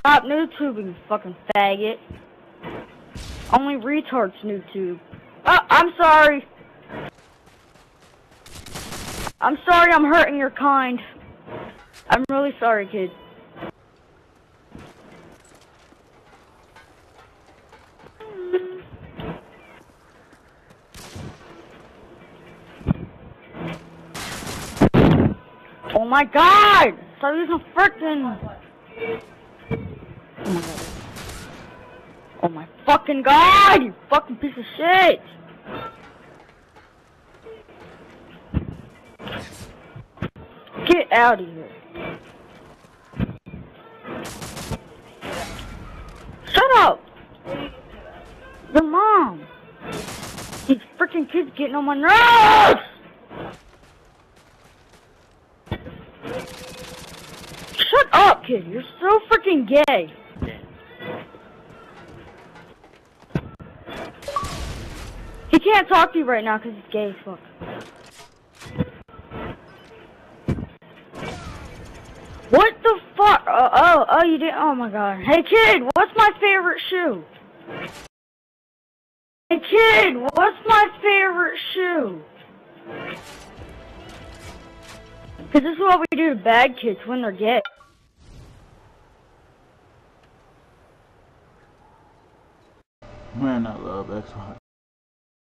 Stop YouTubing, you fucking faggot. Only retards YouTube. Oh, I'm sorry. I'm sorry I'm hurting your kind. I'm really sorry, kid. Oh my god! Stop using frickin' Oh my god. Oh my fucking god, you fucking piece of shit! Get out of here. Shut up! Your mom! These freaking kids getting on my nerves! Shut up, kid! You're so freaking gay! He can't talk to you right now because he's gay as fuck. What the fuck? Oh, oh, oh, you did. Oh my god. Hey kid, what's my favorite shoe? Hey kid, what's my favorite shoe? Cause this is what we do to bad kids when they're gay. Man, I love Xbox.